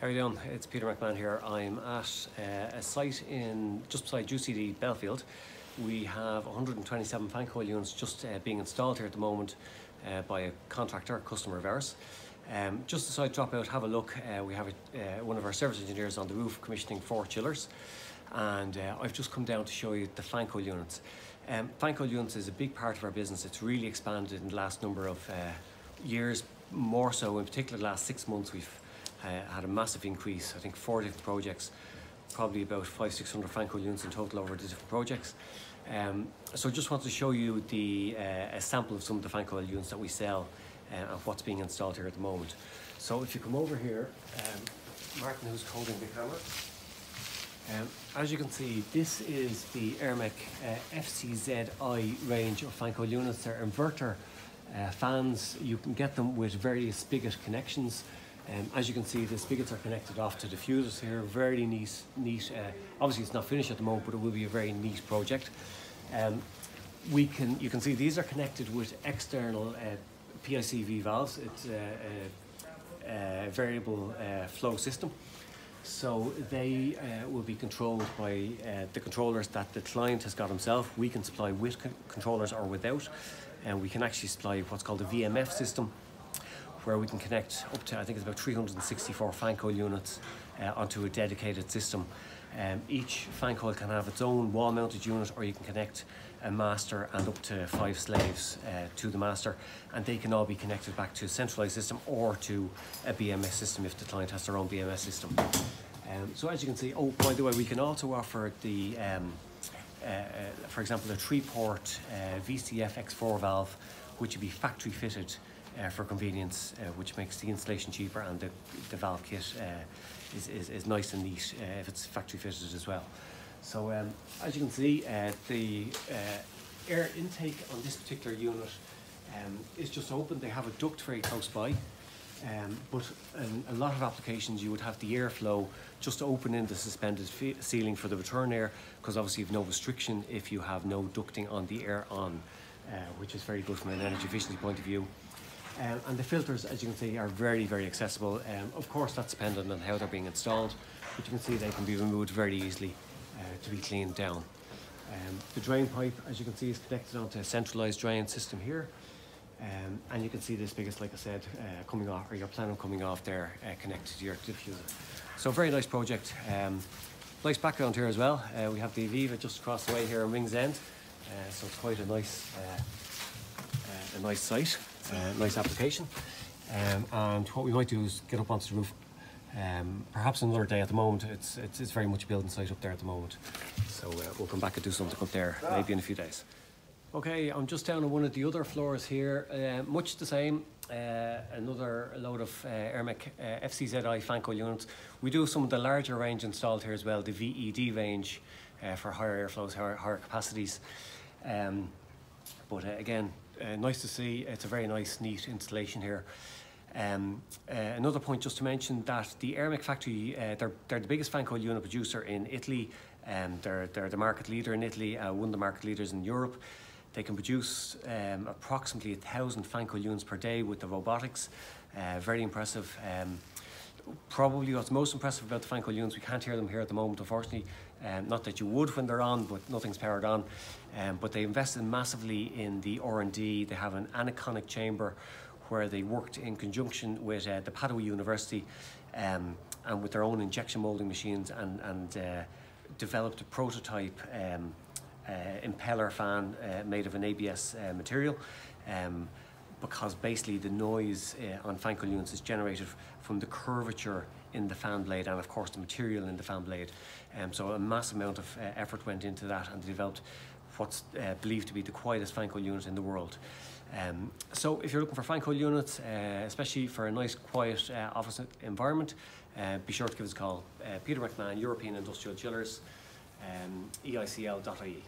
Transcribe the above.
How are you doing? It's Peter McMahon here. I'm at uh, a site in just beside UCD Belfield. We have 127 fan coil units just uh, being installed here at the moment uh, by a contractor, a customer of ours. Um, just decided to drop out, have a look. Uh, we have a, uh, one of our service engineers on the roof commissioning four chillers, and uh, I've just come down to show you the fan coil units. Um, fan coil units is a big part of our business. It's really expanded in the last number of years, more so in particular the last six months. We've uh, had a massive increase. I think four different projects, probably about five, 600 fan coil units in total over the different projects. Um, so I just wanted to show you the, uh, a sample of some of the fan coil units that we sell uh, and what's being installed here at the moment. So if you come over here, um, Martin who's holding the camera, um, as you can see, this is the Aermec uh, FCZI range of fan coil units. They're inverter uh, fans. You can get them with various spigot connections. Um, as you can see, the spigots are connected off to the fuses here. Very neat, neat. Uh, obviously, it's not finished at the moment, but it will be a very neat project. Um, we can, you can see these are connected with external uh, PICV valves. It's a, a, a variable uh, flow system. So they uh, will be controlled by uh, the controllers that the client has got himself. We can supply with controllers or without, and we can actually supply what's called a VMF system, where we can connect up to, I think it's about 364 fan coil units uh, onto a dedicated system. Um, each fan coil can have its own wall mounted unit or you can connect a master and up to five slaves uh, to the master and they can all be connected back to a centralized system or to a BMS system if the client has their own BMS system. Um, so as you can see, oh by the way, we can also offer the, um, uh, uh, for example, a three port uh, VCF X4 valve which would be factory fitted for convenience, uh, which makes the installation cheaper and the, the valve kit uh, is, is, is, nice and neat uh, if it's factory fitted as well. So um, as you can see, uh, the uh, air intake on this particular unit um, is just open. They have a duct very close by. Um, but in a lot of applications you would have the airflow just open in the suspended ceiling for the return air because obviously you've no restriction if you have no ducting on the air on, uh, which is very good from an energy efficiency point of view. Um, and the filters, as you can see, are very, very accessible. Um, of course, that's dependent on how they're being installed, but you can see they can be removed very easily uh, to be cleaned down. Um, the drain pipe, as you can see, is connected onto a centralised drain system here. Um, and you can see this biggest, like I said, uh, coming off, or your plan coming off there, uh, connected to your diffuser. So very nice project. Um, nice background here as well. Uh, we have the Aviva just across the way here in Ringsend. Uh, so it's quite a nice, uh, a nice site uh, nice application. Um, and what we might do is get up onto the roof um, perhaps another day at the moment. It's, it's, it's, very much a building site up there at the moment. So uh, we'll come back and do something up there maybe in a few days. Okay, I'm just down on one of the other floors here, uh, much the same. Uh, another load of uh, Aermec uh, FCZI Fanco units. We do some of the larger range installed here as well, the VED range uh, for higher airflows, higher, higher capacities. Um, but uh, again, uh, nice to see. It's a very nice, neat installation here. Um, uh, another point just to mention that the Aermec factory, uh, they're, they're the biggest fan coil unit producer in Italy. Um, they're, they're the market leader in Italy, uh, one of the market leaders in Europe. They can produce um, approximately a thousand fan coil units per day with the robotics. Uh, very impressive. Um, probably what's most impressive about the fan coil units, we can't hear them here at the moment, unfortunately. Um, not that you would when they're on, but nothing's powered on. Um, but they invested massively in the R&D. They have an anechoic chamber where they worked in conjunction with uh, the Padua University um, and with their own injection molding machines and, and uh, developed a prototype um, uh, impeller fan uh, made of an ABS uh, material. Because basically the noise uh, on fan units is generated from the curvature in the fan blade and of course the material in the fan blade. Um, so a massive amount of uh, effort went into that and they developed what's uh, believed to be the quietest fan coil unit in the world. Um, so if you're looking for fan coil units, uh, especially for a nice quiet uh, office environment, uh, be sure to give us a call. Peter McMahon, European Industrial Chillers, um, EICL.ie.